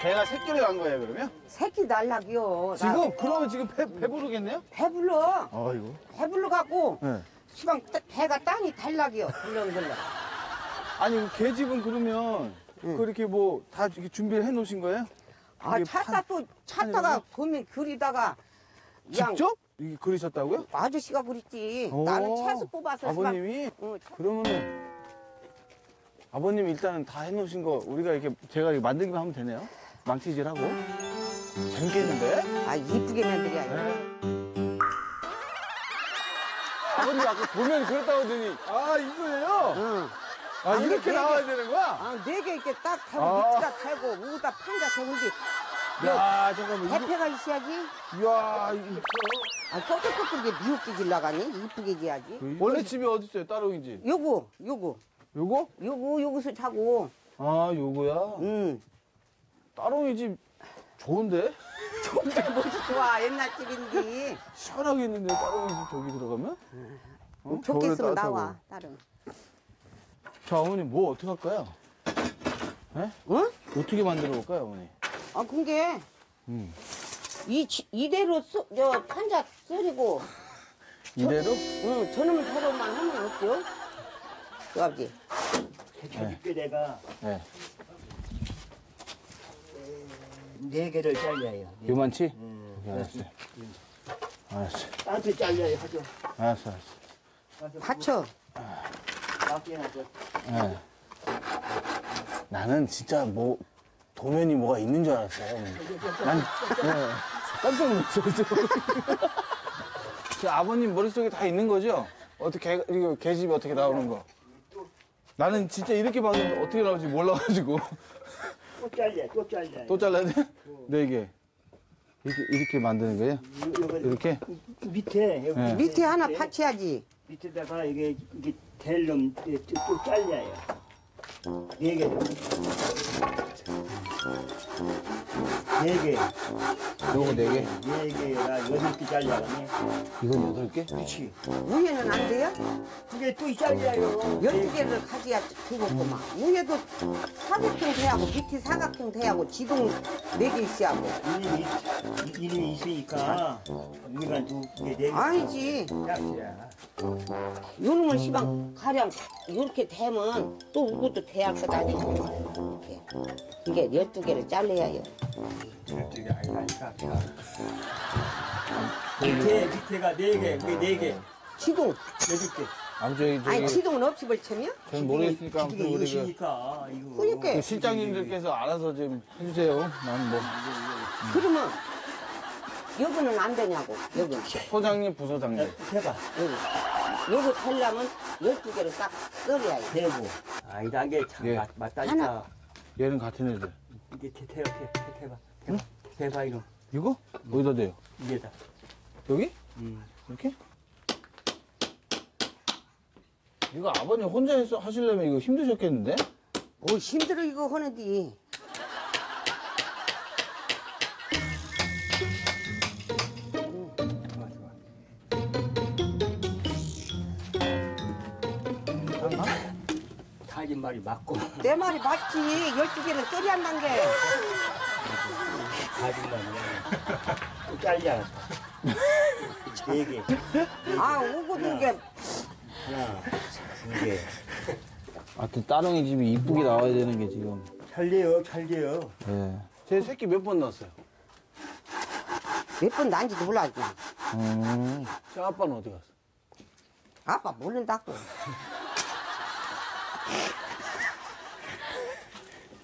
개가 새끼를 낳은 거예요 그러면? 새끼 날락이요. 나 지금 그러면 지금 배 배부르겠네요? 배불러. 아이고. 배불러 갖고 네. 시방 따- 배가 땅이 달락이요. 들렁들렁. 아니 그 개집은 그러면 그렇게 뭐 다 이렇게 준비를 해 놓으신 거예요? 아 이게 찾다 판- 또 찾다가 보면 그리다가 그냥 직접 이게 그리셨다고요? 아저씨가 그랬지. 오. 나는 채소 뽑아서 시방- 아버님이 어, 차- 그러면은 아버님 일단은 다 해놓으신 거 우리가 이렇게 제가 이렇게 만들기만 하면 되네요. 망치질하고 재밌겠는데? 아 이쁘게 만들어야 네. 아버님 아까 보면 그랬다고 하더니 아 이거예요? 응. 아 아니, 이렇게 되게- 나와야 되는 거야? 아, 네 개 이렇게 딱 대고 아. 밑에다 대고 위에다 판자 대고인데 야 잠깐만 대패가 있어야지. 이야 이거 아, 꺾꺾꺾게 미흡게 길러가니 이쁘게 지야지. 원래 집이 어디 있어요? 따로인지 요거, 요거, 요거? 요거, 요거서 자고. 아 요거야? 응. 따로이 집 좋은데? 좋은데 뭐지 좋아. 옛날 집인데. 시원하게 있는데 따로이 집 저기 들어가면? 어? 좋겠으면. 나와. 다른. 자 어머니 뭐 어떻게 할까요? 예? 어? 어떻게 만들어 볼까요 어머니? 아, 근게 음. 이, 지- 이대로 써, 저 판자 썰이고, 이대로? 응, 저놈 대로만 하면 어때요? 그 아버지. 저집게 내가 네. 네 개를 잘라요. 요만치? 음. 오케이, 알았어요. 알았어요. 딴테 잘라요 하죠. 알았어, 알았어. 받쳐. 맞게 하죠. 예. 나는 진짜 뭐 도면이 뭐가 있는 줄 알았어요. 난 예. 깜짝 놀랐어요. 저. 제 아버님 머릿속에 다 있는 거죠? 어떻게 개, 이거 개집이 어떻게 나오는 거? 나는 진짜 이렇게 봤는데 어떻게 나올지 몰라가지고 또 잘려, 또 잘려. 또 잘라야 돼? 네 개. 이렇게 이렇게 만드는 거예요? 요거 이렇게? 밑에 여기 네. 밑에 하나 받쳐야지. 밑에다가 이게 이게 델름 또, 또 잘려요. 네 개. 네 개. 요거 네 개. 네 개가 여덟 개 잘려가네. 이건 여덟 개? 그렇지. 위에는 안 돼요? 그게 또 잘려요. 열두 개를 가져야 그거구만. 위에도 사각형 돼하고 밑에 사각형 돼하고 지동 네 개 있어야고. 이름이 있으니까 우리가 두개 네 개. 아니지. 짝이야. 요놈은 시방 가량 이렇게 되면 또 이것도 돼야 할 거다. 이렇게. 이게 열두 개를 잘라야 해요. 이게 아니라니까. 밑에 밑에가 네 개, 그게 네 개, 지동. 여덟 개. 아무튼 저기 아니 지동은 없이 벌쳐면? 전 모르겠으니까 아무튼 이거 우리 그 이것이니까 이거. 그러니까. 그 실장님들께서 알아서 좀 해주세요. 난 뭐. 그러면 여기는 안 되냐고. 여기. 소장님, 부소장님. 해봐. 여기. 요거 되려면 열두 개를 딱 썰어야 해. 대고. 아, 이 단계 참 예. 맞, 맞다니까. 하나. 얘는 같은 애들. 이게 대, 대, 대, 대, 대봐. 대봐. 대봐, 이거. 이거? 어디다 대요? 이게다. 여기? 음. 이렇게? 이거 아버님 혼자 해서 하시려면 이거 힘드셨겠는데? 뭐 힘들어 이거 하는데. 말이 맞고, 내 말이 맞지. 열두 개는 썰이 한단 게. 타진 말이 또 잘지 않았다. 네 개. 아, 오고 둔게 하나, 두 개. 하여튼 따릉이 집이 이쁘게 나와야 되는 게 지금. 잘 돼요, 잘 돼요. 예. 제 새끼 몇번 낳았어요? 몇 번 난지도 몰라. 지금. 음. 제 아빠는 어디 갔어? 아빠 모른다고.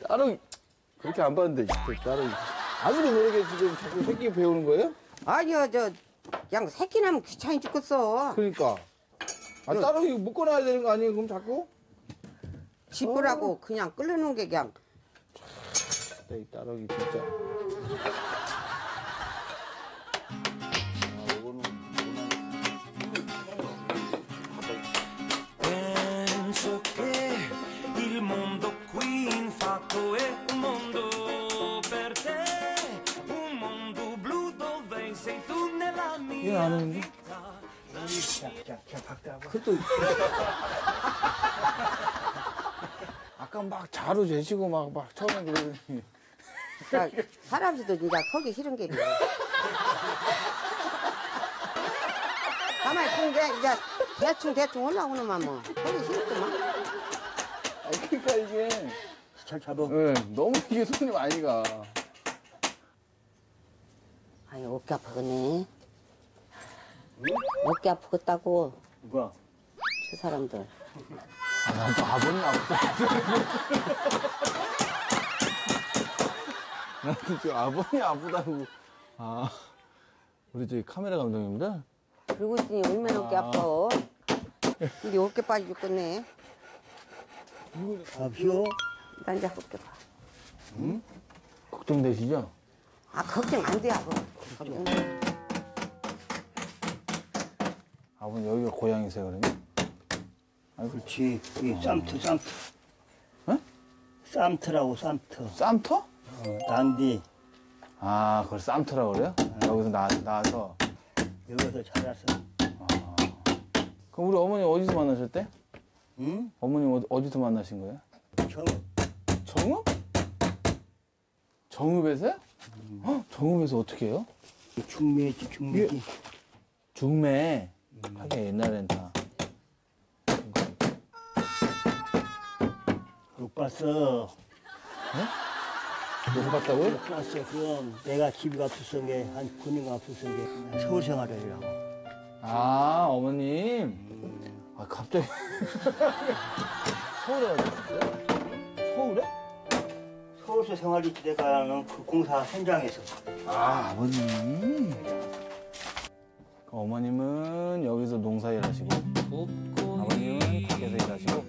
따릉이. 그렇게 안 봤는데, 따릉이. 아무리 모르게 지금 자꾸 새끼 배우는 거예요? 아니요, 저, 그냥 새끼 나면 귀찮이 죽겠어. 그러니까. 아, 따릉이 묶어놔야 되는 거 아니에요, 그럼 자꾸? 집으라고 그냥 끓여놓은 게 그냥. 네, 이 따릉이 진짜. Nella mia 이건 안 오는데? 자, 자, 자, 박자고. 그것도. 아까 막 자루 재시고 막, 막 처음에 그러더니. 자, 할아버지도 이제 거기 싫은 게이야 가만히 있는 게 이제 대충 대충 올라오는만 뭐 거기 싫구만 아, 그러니까 이게 잘 잡아. 네, 너무 이게 손이 많이 가. 아니 어깨 아프겠네 어깨 아프겠다고 누가? 저 사람들 아, 난또 아버님 아프다. 나도 지금 아버님 아프다고. 아, 우리 저기 카메라 감독님들? 그러고 있더니 얼마나 어깨 아파 이게 어깨 빠져 죽겠네 잡쇼. 나 이제 어깨 봐. 걱정되시죠? 아 걱정 안 돼 아버 걱정. 아버님 여기가 고향이세요, 그러면? 그렇지. 이 쌈트, 쌈트. 어? 쌈트라고, 쌈트. 쌈터? 어, 난디. 아, 그걸 쌈터라고 그래요? 여기서 나, 나와서. 여기서 자랐어. 그럼 우리 어머니 어디서 만나셨대? 응? 어머님 어디, 어디서 만나신 거예요? 정, 정읍? 정읍에서요? 헉, 정읍에서 어떻게 해요? 중매지, 중매지. 중매. 하긴 옛날엔 다. 못 봤어. 못 봤다고요? 못 봤어. 그럼 내가 집이 없었던 게, 한 9년 없었던 게, 서울 생활이라고. 아, 어머님. 아, 갑자기. 서울에 가셨어요? 서울에? 서울서 생활이 내가는 그 공사 현장에서. 아, 아버님. 그 어머님은 여기서 농사 일 하시고, 아버님은 밖에서 일하시고.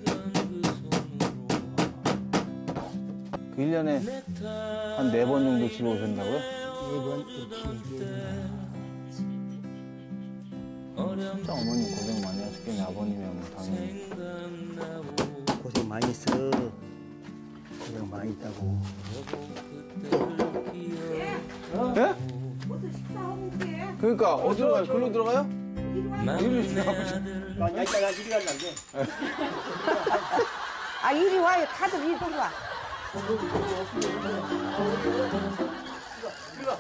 그 1년에 한 네 번 정도 집에 오셨다고요? 이번 그렇지. 진짜 어머님 고생 많이 하셨겠네, 아버님이면 당연히. 고생 많이 했어. 고생 많이 했다고. 예? 그러니까, 어디로 가요? 글로 들어가요? 이리 들어가보자. 나 이따가 이리 갈란게. 아 이리 와요 다들 이리 와 이리 와.